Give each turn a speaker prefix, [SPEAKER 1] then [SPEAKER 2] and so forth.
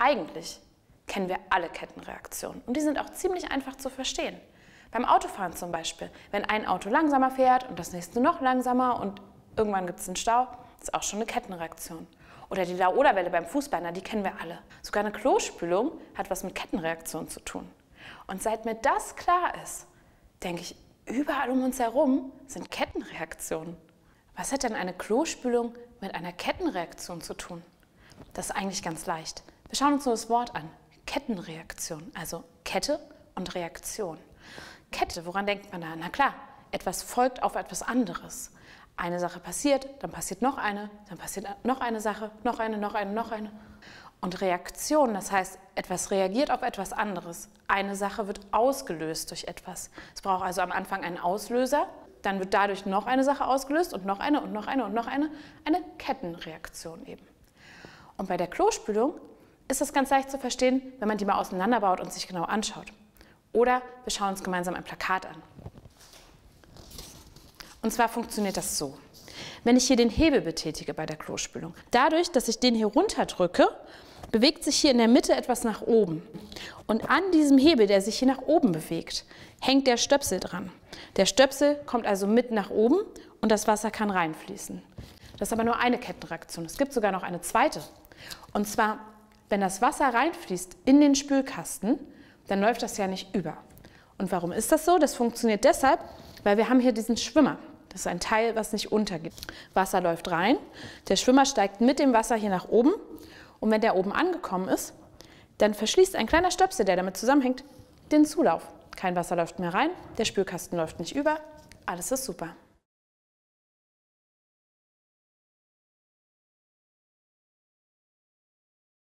[SPEAKER 1] Eigentlich kennen wir alle Kettenreaktionen und die sind auch ziemlich einfach zu verstehen. Beim Autofahren zum Beispiel, wenn ein Auto langsamer fährt und das nächste noch langsamer und irgendwann gibt es einen Stau, ist auch schon eine Kettenreaktion. Oder die Laola-Welle beim Fußball, die kennen wir alle. Sogar eine Klospülung hat was mit Kettenreaktionen zu tun. Und seit mir das klar ist, denke ich, überall um uns herum sind Kettenreaktionen. Was hat denn eine Klospülung mit einer Kettenreaktion zu tun? Das ist eigentlich ganz leicht. Wir schauen uns nur das Wort an. Kettenreaktion, also Kette und Reaktion. Kette, woran denkt man da? Na klar, etwas folgt auf etwas anderes. Eine Sache passiert, dann passiert noch eine, dann passiert noch eine Sache, noch eine, noch eine, noch eine. Und Reaktion, das heißt, etwas reagiert auf etwas anderes. Eine Sache wird ausgelöst durch etwas. Es braucht also am Anfang einen Auslöser, dann wird dadurch noch eine Sache ausgelöst und noch eine und noch eine und noch eine. Eine Kettenreaktion eben. Und bei der Klospülung ist das ganz leicht zu verstehen, wenn man die mal auseinanderbaut und sich genau anschaut. Oder wir schauen uns gemeinsam ein Plakat an. Und zwar funktioniert das so. Wenn ich hier den Hebel betätige bei der Klospülung, dadurch, dass ich den hier runterdrücke, bewegt sich hier in der Mitte etwas nach oben. Und an diesem Hebel, der sich hier nach oben bewegt, hängt der Stöpsel dran. Der Stöpsel kommt also mit nach oben und das Wasser kann reinfließen. Das ist aber nur eine Kettenreaktion. Es gibt sogar noch eine zweite. Und zwar, wenn das Wasser reinfließt in den Spülkasten, dann läuft das ja nicht über. Und warum ist das so? Das funktioniert deshalb, weil wir haben hier diesen Schwimmer. Das ist ein Teil, was nicht untergeht. Wasser läuft rein, der Schwimmer steigt mit dem Wasser hier nach oben und wenn der oben angekommen ist, dann verschließt ein kleiner Stöpsel, der damit zusammenhängt, den Zulauf. Kein Wasser läuft mehr rein, der Spülkasten läuft nicht über, alles ist super.